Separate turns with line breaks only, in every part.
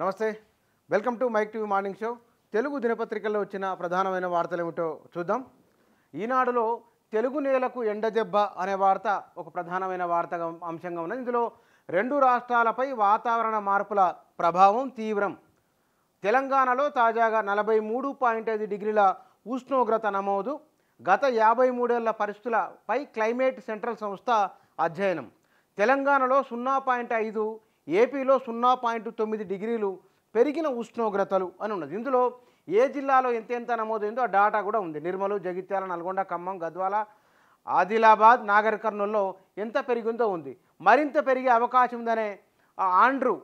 నమస్తే. Welcome to Mic TV morning show Telugu దినపత్రికల్లో వచ్చిన ప్రధానమైన వార్తలు ఏమిటో చూద్దాం. ఈనాడులో తెలుగు నేలకు ఎండదెబ్బ అనే వార్త ఒక ప్రధానమైన వార్తగా అంశంగా ఉన్నది. ఇందులో రెండు రాష్ట్రాలపై వాతావరణ మార్పుల ప్రభావం తీవ్రం. తెలంగాణలో తాజాగా నలభై మూడు పాయింట్ ఐదు డిగ్రీల ఉష్ణోగ్రత నమోదు. గత యాభై మూడేళ్ళ పరిస్థితులపై క్లైమేట్ సెంట్రల్ సంస్థ అధ్యయనం. తెలంగాణలో సున్నా పాయింట్ ఐదు ఏపీలో సున్నా పాయింట్ తొమ్మిది డిగ్రీలు పెరిగిన ఉష్ణోగ్రతలు అని ఉన్నది. ఇందులో ఏ జిల్లాలో ఎంత ఎంత నమోదైందో ఆ డాటా కూడా ఉంది. నిర్మలు జగిత్యాల నల్గొండ ఖమ్మం గద్వాల ఆదిలాబాద్ నాగర్ కర్నూల్లో ఎంత పెరిగిందో ఉంది. మరింత పెరిగే అవకాశం ఉందనే Andrew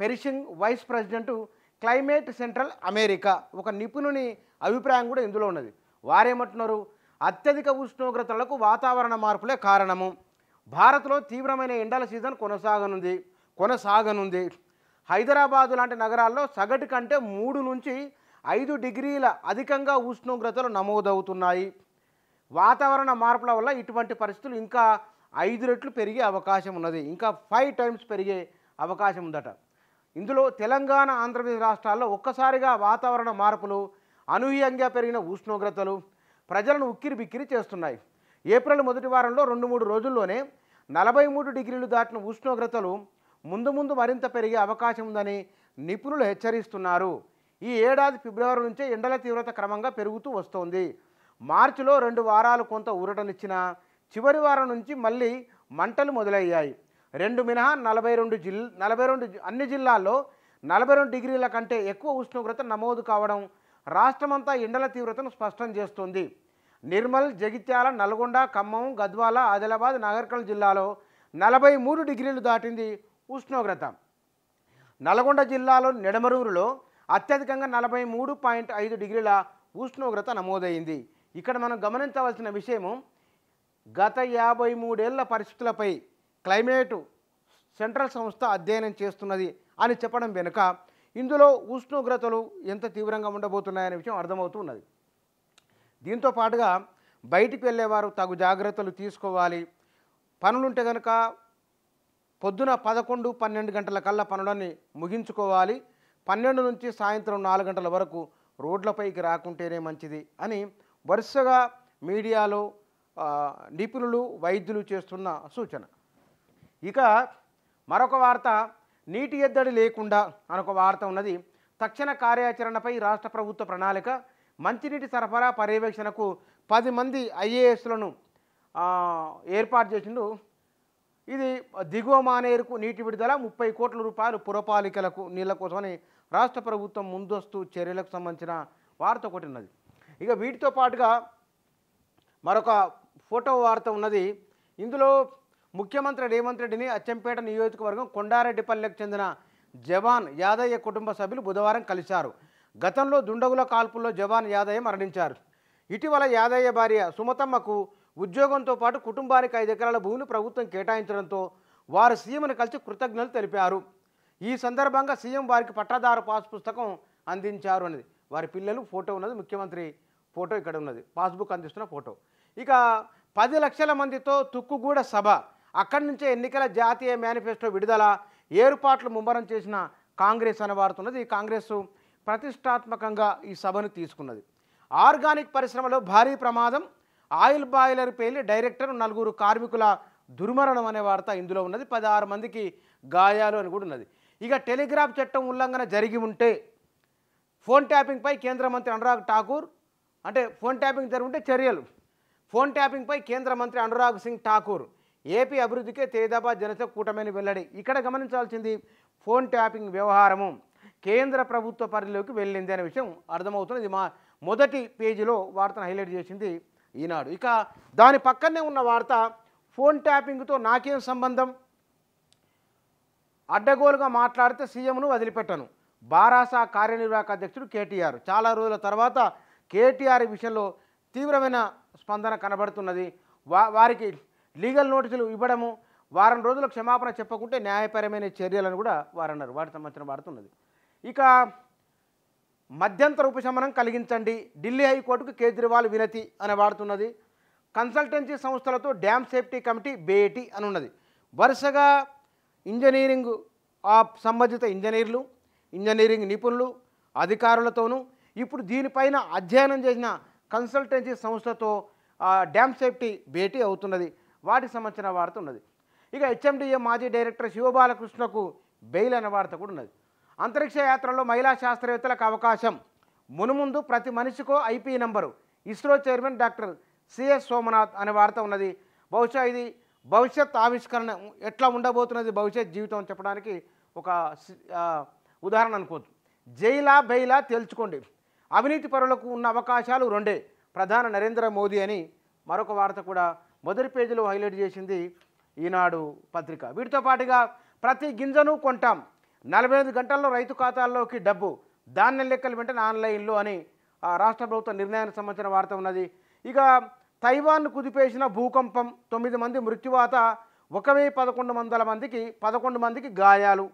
Pershing vice president Climate Central America ఒక నిపుణుని అభిప్రాయం కూడా ఇందులో ఉన్నది. వారేమంటున్నారు? అత్యధిక ఉష్ణోగ్రతలకు వాతావరణ మార్పులే కారణము. భారత్లో తీవ్రమైన ఎండల సీజన్ కొనసాగనుంది. కొనసాగనుంది. హైదరాబాదు లాంటి నగరాల్లో సగటు కంటే మూడు నుంచి ఐదు డిగ్రీల అధికంగా ఉష్ణోగ్రతలు నమోదవుతున్నాయి. వాతావరణ మార్పుల వల్ల ఇటువంటి పరిస్థితులు ఇంకా ఐదు రెట్లు పెరిగే అవకాశం ఉన్నది. ఇంకా ఫైవ్ టైమ్స్ పెరిగే అవకాశం ఉందట. ఇందులో తెలంగాణ ఆంధ్రప్రదేశ్ రాష్ట్రాల్లో ఒక్కసారిగా వాతావరణ మార్పులు అనూహ్యంగా పెరిగిన ఉష్ణోగ్రతలు ప్రజలను ఉక్కిరి బిక్కిరి చేస్తున్నాయి. ఏప్రిల్ మొదటి వారంలో రెండు మూడు రోజుల్లోనే నలభై మూడు డిగ్రీలు దాటిన ఉష్ణోగ్రతలు ముందు ముందు మరింత పెరిగే అవకాశం ఉందని నిపుణులు హెచ్చరిస్తున్నారు. ఈ ఏడాది ఫిబ్రవరి నుంచే ఎండల తీవ్రత క్రమంగా పెరుగుతూ వస్తోంది. మార్చిలో రెండు వారాలు కొంత ఊరటనిచ్చినా చివరి వారం నుంచి మళ్ళీ మంటలు మొదలయ్యాయి. రెండు మినహా నలభై రెండు జిల్ నలభై రెండు అన్ని జిల్లాల్లో నలభై రెండు డిగ్రీల కంటే ఎక్కువ ఉష్ణోగ్రత నమోదు కావడం రాష్ట్రమంతా ఎండల తీవ్రతను స్పష్టం చేస్తోంది. నిర్మల్ జగిత్యాల నల్గొండ ఖమ్మం గద్వాల ఆదిలాబాద్ నాగర్కల్ జిల్లాలో నలభై మూడు డిగ్రీలు దాటింది. ఉష్ణోగ్రత. నల్గొండ జిల్లాలో నెడమరూరులో అత్యధికంగా నలభై మూడు పాయింట్ ఐదు డిగ్రీల ఉష్ణోగ్రత నమోదైంది. ఇక్కడ మనం గమనించవలసిన విషయము గత యాభై మూడేళ్ళ పరిస్థితులపై క్లైమేటు సెంట్రల్ సంస్థ అధ్యయనం చేస్తున్నది అని చెప్పడం వెనుక ఇందులో ఉష్ణోగ్రతలు ఎంత తీవ్రంగా ఉండబోతున్నాయనే విషయం అర్థమవుతున్నది. దీంతో పాటుగా బయటికి వెళ్ళేవారు తగు జాగ్రత్తలు తీసుకోవాలి. పనులుంటే కనుక పొద్దున పదకొండు పన్నెండు గంటల కల్లా పనులన్నీ ముగించుకోవాలి. పన్నెండు నుంచి సాయంత్రం నాలుగు గంటల వరకు రోడ్లపైకి రాకుంటేనే మంచిది అని వరుసగా మీడియాలో నిపుణులు వైద్యులు చేస్తున్న సూచన. ఇక మరొక వార్త నీటి ఎద్దడి లేకుండా అనొక వార్త ఉన్నది. తక్షణ కార్యాచరణపై రాష్ట్ర ప్రభుత్వ ప్రణాళిక మంచినీటి సరఫరా పర్యవేక్షణకు పది మంది ఐఏఎస్లను ఏర్పాటు చేసిండు ఇది దిగువ మానేరుకు నీటి విడుదల ముప్పై కోట్ల రూపాయలు పురపాలికలకు నీళ్ళ కోసమని రాష్ట్ర ప్రభుత్వం ముందస్తు చర్యలకు సంబంధించిన వార్త ఒకటి ఉన్నది. ఇక వీటితో పాటుగా మరొక ఫోటో వార్త ఉన్నది. ఇందులో ముఖ్యమంత్రి రేవంత్ రెడ్డిని అచ్చంపేట నియోజకవర్గం కొండారెడ్డిపల్లెకు చెందిన జవాన్ యాదయ్య కుటుంబ సభ్యులు బుధవారం కలిశారు. గతంలో దుండగుల కాల్పుల్లో జవాన్ యాదయ్య మరణించారు. ఇటీవల యాదయ్య భార్య సుమతమ్మకు ఉద్యోగంతో పాటు కుటుంబానికి ఐదు ఎకరాల భూమిని ప్రభుత్వం కేటాయించడంతో వారు సీఎంను కలిసి కృతజ్ఞతలు తెలిపారు. ఈ సందర్భంగా సీఎం వారికి పట్టాదారు పాస్ పుస్తకం అందించారు అనేది వారి పిల్లలు ఫోటో ఉన్నది ముఖ్యమంత్రి ఫోటో ఇక్కడ ఉన్నది పాస్బుక్ అందిస్తున్న ఫోటో. ఇక పది లక్షల మందితో తుక్కుగూడ సభ. అక్కడి నుంచే ఎన్నికల జాతీయ మేనిఫెస్టో విడుదల ఏర్పాట్లు ముమ్మరం చేసిన కాంగ్రెస్ అనే వాడుతున్నది ఈ కాంగ్రెస్ ప్రతిష్టాత్మకంగా ఈ సభను తీసుకున్నది. ఆర్గానిక్ పరిశ్రమలో భారీ ప్రమాదం ఆయిల్ బాయిలర్ పేలి డైరెక్టర్ నలుగురు కార్మికుల దుర్మరణం అనే వార్త ఇందులో ఉన్నది. పదహారు మందికి గాయాలు అని కూడా ఉన్నది. ఇక టెలిగ్రాఫ్ చట్టం ఉల్లంఘన జరిగి ఉంటే ఫోన్ ట్యాపింగ్పై కేంద్ర మంత్రి అనురాగ్ ఠాకూర్ అంటే ఫోన్ ట్యాపింగ్ జరుగుంటే చర్యలు. ఫోన్ ట్యాపింగ్పై కేంద్ర మంత్రి అనురాగ్ సింగ్ ఠాకూర్ ఏపీ అభివృద్ధికే తేదాబాద్ జనత కూటమిని వెల్లడి. ఇక్కడ గమనించాల్సింది ఫోన్ ట్యాపింగ్ వ్యవహారము కేంద్ర ప్రభుత్వ పరిధిలోకి వెళ్ళింది అనే విషయం అర్థమవుతుంది ఇది మా మొదటి పేజీలో వార్తను హైలైట్ చేసింది ఈనాడు. ఇక దాని పక్కనే ఉన్న వార్త ఫోన్ ట్యాపింగ్తో నాకేం సంబంధం? అడ్డగోలుగా మాట్లాడితే సీఎంను వదిలిపెట్టను. బారాసా కార్యనిర్వాహక అధ్యక్షుడు కేటీఆర్. చాలా రోజుల తర్వాత కేటీఆర్ విషయంలో తీవ్రమైన స్పందన కనబడుతున్నది. వా వారికి లీగల్ నోటీసులు ఇవ్వడము వారం రోజుల క్షమాపణ చెప్పకుంటే న్యాయపరమైన చర్యలను కూడా వారన్నారు. అన్నారు సంబంధించిన వాడుతున్నది ఇక మధ్యంతర ఉపశమనం కలిగించండి. ఢిల్లీ హైకోర్టుకు కేజ్రీవాల్ వినతి అని వాడుతున్నది. కన్సల్టెన్సీ సంస్థలతో డ్యామ్ సేఫ్టీ కమిటీ బేటీ అని ఉన్నది వరుసగా ఇంజనీరింగ్ ఆ సంబంధిత ఇంజనీర్లు ఇంజనీరింగ్ నిపుణులు అధికారులతోనూ ఇప్పుడు దీనిపైన అధ్యయనం చేసిన కన్సల్టెన్సీ సంస్థతో డ్యామ్ సేఫ్టీ భేటీ అవుతున్నది. వాటికి సంబంధించిన వార్త ఉన్నది. ఇక హెచ్ఎండిఏ మాజీ డైరెక్టర్ శివబాలకృష్ణకు బెయిల్ అనే వార్త కూడా ఉన్నది. అంతరిక్ష యాత్రలో మహిళా శాస్త్రవేత్తలకు అవకాశం. మునుముందు ప్రతి మనిషికో IP number. ISRO chairman doctor C S Somanath అనే వార్త ఉన్నది. బహుశా ఇది భవిష్యత్ ఆవిష్కరణ ఎట్లా ఉండబోతున్నది భవిష్యత్ జీవితం చెప్పడానికి ఒక సి- ఉదాహరణ అనుకోవచ్చు జైలా బెయిలా తేల్చుకోండి. అవినీతి పరులకు ఉన్న అవకాశాలు రెండే. ప్రధాన నరేంద్ర మోదీ అని మరొక వార్త కూడా మొదటి పేజీలో హైలైట్ చేసింది ఈనాడు పత్రిక. వీటితో పాటుగా ప్రతి గింజను కొంటాం. నలభై ఐదు గంటల్లో రైతు ఖాతాల్లోకి డబ్బు ధాన్యం లెక్కలు వెంటనే ఆన్లైన్లో అని రాష్ట్ర ప్రభుత్వ నిర్ణయానికి సంబంధించిన వార్త ఉన్నది. ఇక తైవాన్ కుదిపేసిన భూకంపం తొమ్మిది మంది మృత్యువాత ఒక వెయ్యి పదకొండు వందల మందికి పదకొండు మందికి గాయాలు.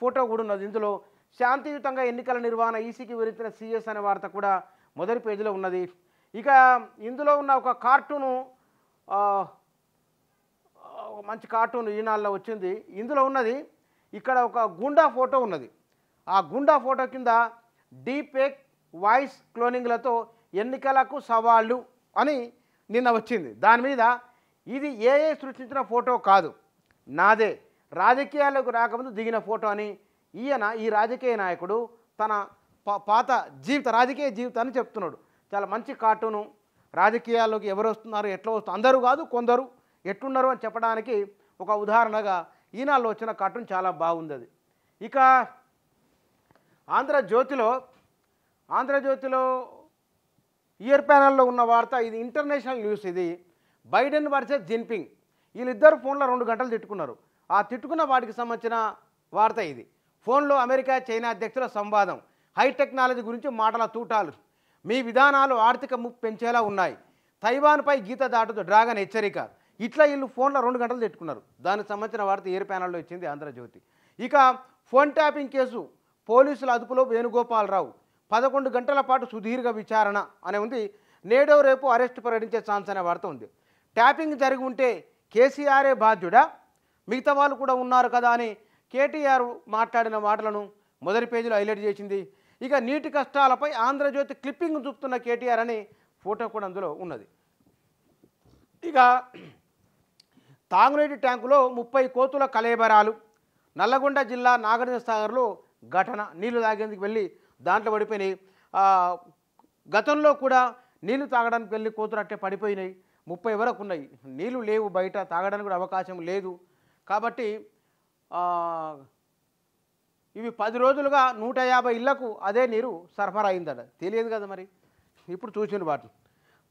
ఫోటో కూడా ఉన్నది. ఇందులో శాంతియుతంగా ఎన్నికల నిర్వహణ ఈసీకి వివరించిన సిఎస్ అనే వార్త కూడా మొదటి పేజీలో ఉన్నది. ఇక ఇందులో ఉన్న ఒక కార్టూను ఒక మంచి కార్టూన్ ఈనాళ్ళలో వచ్చింది. ఇందులో ఉన్నది ఇక్కడ ఒక గుండా ఫోటో ఉన్నది. ఆ గుండా ఫోటో కింద డీపేక్ వాయిస్ క్లోనింగ్లతో ఎన్నికలకు సవాళ్ళు అని నిన్న వచ్చింది. దాని మీద ఇది ఏఏ సృష్టించిన ఫోటో కాదు. నాదే. రాజకీయాలకు రాకముందు దిగిన ఫోటో అని ఈయన ఈ రాజకీయ నాయకుడు తన పాత జీవిత రాజకీయ జీవితాన్ని చెప్తున్నాడు. చాలా మంచి కార్టూను. రాజకీయాల్లోకి ఎవరు వస్తున్నారు ఎట్లా వస్తున్నారు అందరూ కాదు కొందరు ఎట్లున్నారు అని చెప్పడానికి ఒక ఉదాహరణగా ఈనాళ్ళు వచ్చిన కార్టూన్ చాలా బాగుంది అది. ఇక ఆంధ్రజ్యోతిలో ఆంధ్రజ్యోతిలో ఇయర్ ప్యానల్లో ఉన్న వార్త ఇది ఇంటర్నేషనల్ న్యూస్ ఇది. Biden versus Jinping. వీళ్ళిద్దరు ఫోన్లో రెండు గంటలు తిట్టుకున్నారు. ఆ తిట్టుకున్న వాటికి సంబంధించిన వార్త ఇది. ఫోన్లో అమెరికా చైనా అధ్యక్షుల సంవాదం. హై టెక్నాలజీ గురించి మాటల తూటాలు. మీ విధానాలు ఆర్థిక ముప్పు పెంచేలా ఉన్నాయి. తైవాన్పై గీత దాటుతూ డ్రాగన్ హెచ్చరిక. ఇట్లా వీళ్ళు ఫోన్లో రెండు గంటలు తిట్టుకున్నారు దానికి సంబంధించిన వార్త ఏరు ప్యానల్లో ఇచ్చింది ఆంధ్రజ్యోతి. ఇక ఫోన్ ట్యాపింగ్ కేసు పోలీసుల అదుపులో వేణుగోపాలరావు. పదకొండు గంటల పాటు సుదీర్ఘ విచారణ అనే ఉంది. నేడో రేపు అరెస్టు ప్రకటించే ఛాన్స్ అనే వార్త ఉంది. ట్యాపింగ్ జరిగి ఉంటే కేసీఆరే బాధ్యుడా? మిగతా వాళ్ళు కూడా ఉన్నారు కదా అని కేటీఆర్ మాట్లాడిన మాటలను మొదటి పేజీలో హైలైట్ చేసింది. ఇక నీటి కష్టాలపై ఆంధ్రజ్యోతి క్లిప్పింగ్ చూపుతున్న కేటీఆర్ అని ఫోటో కూడా అందులో ఉన్నది. ఇక తాగునీటి ట్యాంకులో ముప్పై కోతుల కలేబరాలు. నల్లగొండ జిల్లా నాగార్జున సాగర్లో ఘటన. నీళ్ళు తాగేందుకు వెళ్ళి దాంట్లో పడిపోయినాయి. గతంలో కూడా నీళ్ళు తాగడానికి వెళ్ళి కోతులు అట్టే పడిపోయినాయి. ముప్పై వరకు ఉన్నాయి. నీళ్ళు లేవు బయట తాగడానికి కూడా అవకాశం లేదు. కాబట్టి ఇవి పది రోజులుగా నూట యాభై ఇళ్ళకు అదే నీరు సరఫరా అయిందట. తెలియదు కదా మరి? ఇప్పుడు చూసిన వాటిని.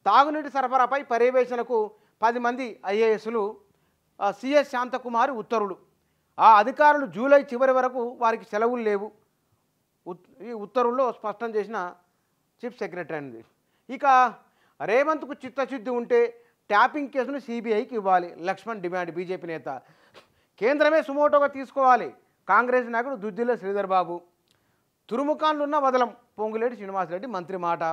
తాగునీటి సరఫరాపై పర్యవేక్షణకు పది మంది ఐఏఎస్లు సిఎస్ శాంతకుమారి ఉత్తర్వులు ఆ అధికారులు జూలై చివరి వరకు వారికి సెలవులు లేవు. ఈ ఉత్తర్వుల్లో స్పష్టం చేసిన చీఫ్ సెక్రటరీ అనేది. ఇక రేవంత్కు చిత్తశుద్ధి ఉంటే ట్యాపింగ్ కేసును సిబిఐకి ఇవ్వాలి. లక్ష్మణ్ డిమాండ్ బీజేపీ నేత. కేంద్రమే సుమోటోగా తీసుకోవాలి. కాంగ్రెస్ నాయకుడు దుద్దిల్ల శ్రీధర్ బాబు. తురుముఖాన్లున్న వదలం. పొంగులేటి శ్రీనివాసరెడ్డి మంత్రి మాట.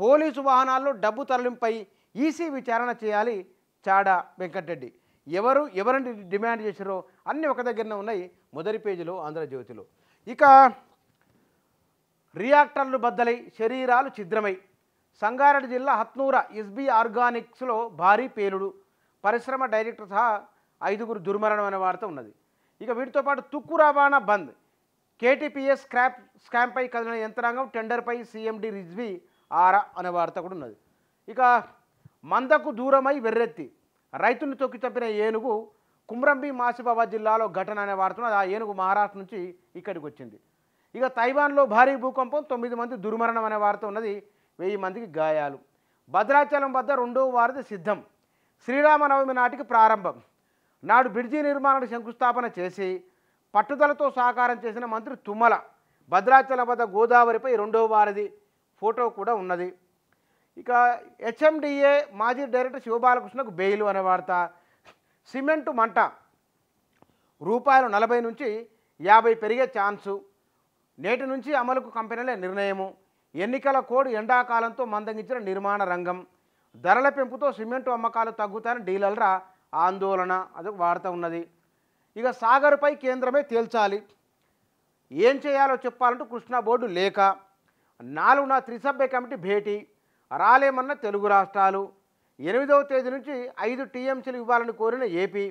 పోలీసు వాహనాల్లో డబ్బు తరలింపై ఈసీ విచారణ చేయాలి చాడా వెంకటరెడ్డి. ఎవరు ఎవరిని డిమాండ్ చేశారో అన్నీ ఒక దగ్గరనే ఉన్నాయి. మొదటి పేజీలో ఆంధ్రజ్యోతిలో ఇక రియాక్టర్లు బద్దలై శరీరాలు ఛిద్రమై. సంగారెడ్డి జిల్లా హత్నూర ఎస్బీ ఆర్గానిక్స్లో భారీ పేలుడు. పరిశ్రమ డైరెక్టర్ సహా ఐదుగురు దుర్మరణం అనే వార్త ఉన్నది. ఇక వీటితో పాటు తుక్కు రవాణా బంద్. కేటీపీఎస్ స్క్రాప్ స్కామ్పై కదిలిన యంత్రాంగం టెండర్పై సీఎండి రిజ్వీ ఆరా అనే వార్త కూడా ఉన్నది. ఇక మందకు దూరమై వెర్రెత్తి. రైతులను తొక్కి చంపిన ఏనుగు కుమ్రంబి మాసిబాబాద్ జిల్లాలో ఘటన అనే వార్త ఆ ఏనుగు మహారాష్ట్ర నుంచి ఇక్కడికి వచ్చింది. ఇక తైవాన్లో భారీ భూకంపం తొమ్మిది మంది దుర్మరణం అనే వార్త ఉన్నది. వెయ్యి మందికి గాయాలు. భద్రాచలం వద్ద రెండో వారధి సిద్ధం. శ్రీరామనవమి నాటికి ప్రారంభం. నాడు బ్రిడ్జి నిర్మాణానికి శంకుస్థాపన చేసి పట్టుదలతో సహకారం చేసిన మంత్రి తుమ్మల భద్రాచలం వద్ద గోదావరిపై రెండో వారధి ఫోటో కూడా ఉన్నది. ఇక హెచ్ఎండిఏ మాజీ డైరెక్టర్ శివబాలకృష్ణకు బెయిల్ అనే వార్త. సిమెంటు మంట రూపాయలు నలభై నుంచి యాభై పెరిగే ఛాన్సు. నేటి నుంచి అమలుకు కంపెనీల నిర్ణయము. ఎన్నికల కోడ్ ఎండాకాలంతో మందగించిన నిర్మాణ రంగం. ధరల పెంపుతో సిమెంటు అమ్మకాలు తగ్గుతాయని డీలర్ల ఆందోళన. అది వార్త ఉన్నది. ఇక సాగర్పై కేంద్రమే తేల్చాలి. ఏం చేయాలో చెప్పాలంటూ కృష్ణా బోర్డు లేక నాలుగున త్రిసభ్య కమిటీ భేటీ. రాలేమన్న తెలుగు రాష్ట్రాలు. ఎనిమిదవ తేదీ నుంచి ఐదు టీఎంసీలు ఇవ్వాలని కోరిన ఏపీ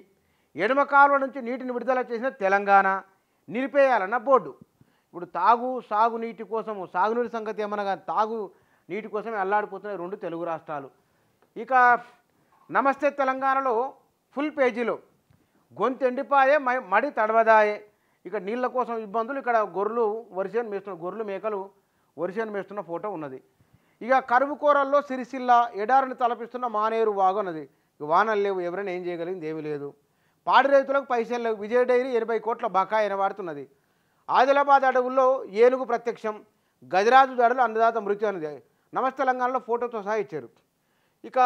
ఎడమ కాలువ నుంచి నీటిని విడుదల చేసిన తెలంగాణ నిలిపేయాలన్న బోర్డు. ఇప్పుడు తాగు సాగునీటి కోసం కోసము సాగునీటి సంగతి ఏమనగా తాగు నీటి కోసమే అల్లాడిపోతున్నాయి రెండు తెలుగు రాష్ట్రాలు. ఇక నమస్తే తెలంగాణలో ఫుల్ పేజీలో. గొంతు ఎండిపాయే మడి తడవదాయే. ఇక నీళ్ళ కోసం ఇబ్బందులు ఇక్కడ గొర్రెలు వరిసేను మేస్తున్న గొర్రెలు మేకలు వరిసేను మేస్తున్న ఫోటో ఉన్నది. ఇక కరువు కూరల్లో సిరిసిల్ల ఎడారిని తలపిస్తున్న మానేరు వాగు అన్నది ఇక వానలు లేవు ఎవరైనా ఏం చేయగలిగింది? ఏమీ లేదు. పాడి రైతులకు పైసలు లేవు. విజయ డైరీ ఎనభై కోట్ల బకాయి వాడుతున్నది ఆదిలాబాద్ అడవుల్లో ఏనుగు ప్రత్యక్షం. గజరాజు దాడులు అన్నదాత మృతి అన్నది. నమస్తే తెలంగాణలో ఫోటోతో సహా ఇచ్చారు. ఇక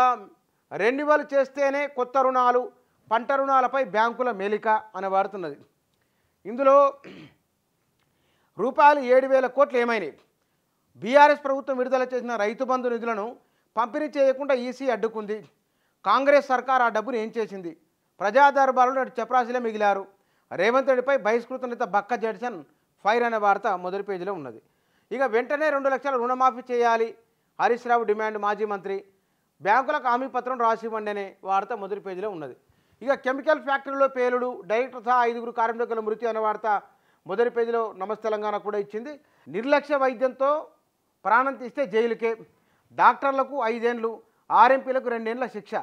రెన్యువల్ చేస్తేనే కొత్త రుణాలు పంట రుణాలపై బ్యాంకుల మేలిక అని వాడుతున్నది ఇందులో రూపాయలు ఏడు వేల కోట్లు ఏమైనాయి? బీఆర్ఎస్ ప్రభుత్వం విడుదల చేసిన రైతు బంధు నిధులను పంపిణీ చేయకుండా ఈసీ అడ్డుకుంది. కాంగ్రెస్ సర్కార్ ఆ డబ్బును ఏం చేసింది? ప్రజాదర్బారులు నేడు నాటి మిగిలారు. రేవంత్ రెడ్డిపై బహిష్కృత నేత బక్క జడ్సన్ ఫైర్ అనే వార్త మొదటి పేజీలో ఉన్నది. ఇక వెంటనే రెండు లక్షల రుణమాఫీ చేయాలి హరీష్ రావు డిమాండ్ మాజీ మంత్రి. బ్యాంకులకు హామీ పత్రం రాసి ఇవ్వండి అనే వార్త మొదటి పేజీలో ఉన్నది. ఇక కెమికల్ ఫ్యాక్టరీలో పేలుడు డైరెక్టర్ సహా ఐదుగురు కార్మికుల మృతి అనే వార్త మొదటి పేజీలో నమస్తే తెలంగాణ కూడా ఇచ్చింది. నిర్లక్ష్య వైద్యంతో ప్రాణం తీస్తే జైలుకే. డాక్టర్లకు ఐదేండ్లు ఆర్ఎంపీలకు రెండేండ్ల శిక్ష.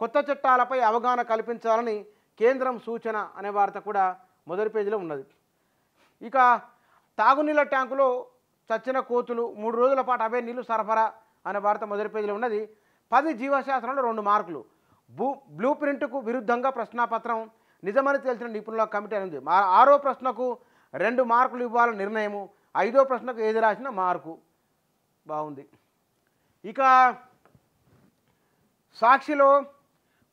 కొత్త చట్టాలపై అవగాహన కల్పించాలని కేంద్రం సూచన అనే వార్త కూడా మొదటి పేజీలో ఉన్నది. ఇక తాగునీళ్ళ ట్యాంకులో చచ్చిన కోతులు మూడు రోజుల పాటు అవే నీళ్ళు సరఫరా అనే వార్త మొదటి పేజీలో ఉన్నది. పది జీవశాస్త్రంలో రెండు మార్కులు. భూ బ్లూ ప్రింట్కు విరుద్ధంగా ప్రశ్నాపత్రం నిజమని తెలిసిన నిపుణుల కమిటీ అని ఉంది మా ఆరో ప్రశ్నకు రెండు మార్కులు ఇవ్వాలని నిర్ణయము ఐదో ప్రశ్నకు ఏది రాసిన మార్కు. బాగుంది. ఇక సాక్షిలో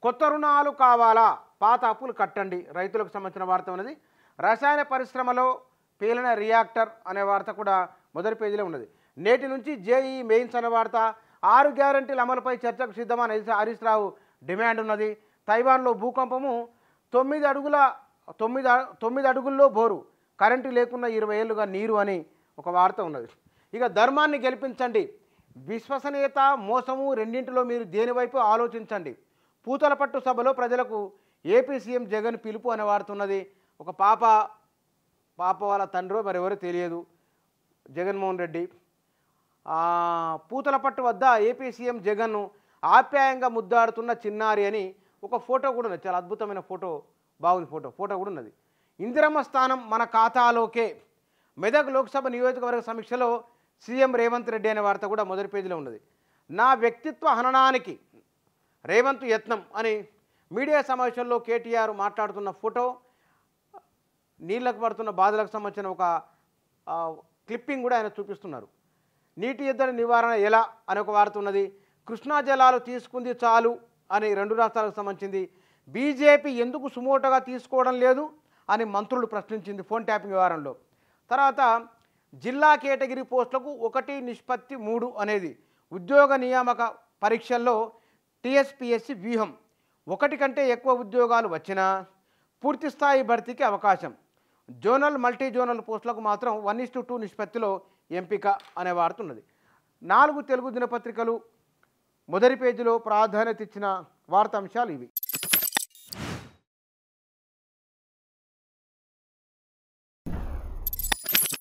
కొత్త రుణాలు కావాలా? పాత అప్పులు కట్టండి. రైతులకు సంబంధించిన వార్త ఉన్నది. రసాయన పరిశ్రమలో పేలిన రియాక్టర్ అనే వార్త కూడా మొదటి పేజీలో ఉన్నది. నేటి నుంచి జేఈ మెయిన్స్ అనే వార్త. ఆరు గ్యారంటీల అమలుపై చర్చకు సిద్ధమని హరీష్- రావు డిమాండ్ ఉన్నది. తైవాన్లో భూకంపము తొమ్మిది అడుగుల తొమ్మిది తొమ్మిది అడుగుల్లో బోరు. కరెంటు లేకుండా ఇరవై ఏళ్ళుగా నీరు అని ఒక వార్త ఉన్నది. ఇక ధర్మాన్ని గెలిపించండి. విశ్వసనీయత మోసము రెండింటిలో మీరు దేనివైపు ఆలోచించండి? పూతలపట్టు సభలో ప్రజలకు ఏపీ సీఎం జగన్ పిలుపు అనే వాడుతున్నది ఒక పాప పాప వాళ్ళ తండ్రో మరెవరో తెలియదు. జగన్మోహన్ రెడ్డి. పూతలపట్టు వద్ద ఏపీ సీఎం జగన్ను ఆప్యాయంగా ముద్దాడుతున్న చిన్నారి అని ఒక ఫోటో కూడా ఉన్నది. చాలా అద్భుతమైన ఫోటో బాగుంది ఫోటో ఫోటో కూడా ఉన్నది. ఇందిరమ్మ స్థానం మన ఖాతాలోకే. మెదక్ లోక్సభ నియోజకవర్గ సమీక్షలో సీఎం రేవంత్ రెడ్డి అనే వార్త కూడా మొదటి పేజీలో ఉన్నది. నా వ్యక్తిత్వ హననానికి రేవంత్ యత్నం అని మీడియా సమావేశంలో కేటీఆర్ మాట్లాడుతున్న ఫోటో నీళ్ళకు పడుతున్న బాధలకు సంబంధించిన ఒక క్లిప్పింగ్ కూడా ఆయన చూపిస్తున్నారు. నీటి ఎద్దడి నివారణ ఎలా అనే ఒక వార్త ఉన్నది. కృష్ణా జలాలు తీసుకుంది చాలు అని రెండు రాష్ట్రాలకు సంబంధించింది. బీజేపీ ఎందుకు సుమోటగా తీసుకోవడం లేదు అని మంత్రులు ప్రశ్నించింది ఫోన్ ట్యాపింగ్ వ్యవహారంలో. తర్వాత జిల్లా కేటగిరీ పోస్టులకు ఒకటి నిష్పత్తి మూడు అనేది ఉద్యోగ నియామక పరీక్షల్లో టీఎస్పిఎస్సి వ్యూహం. ఒకటి కంటే ఎక్కువ ఉద్యోగాలు వచ్చినా పూర్తి స్థాయి భర్తీకి అవకాశం. జోనల్ మల్టీ జోనల్ పోస్టులకు మాత్రం వన్ ఇస్ టు టూ నిష్పత్తిలో ఎంపిక అనే వార్తున్నది. నాలుగు తెలుగు దినపత్రికలు మొదటి పేజీలో ప్రాధాన్యత ఇచ్చిన వార్తాంశాలు ఇవి.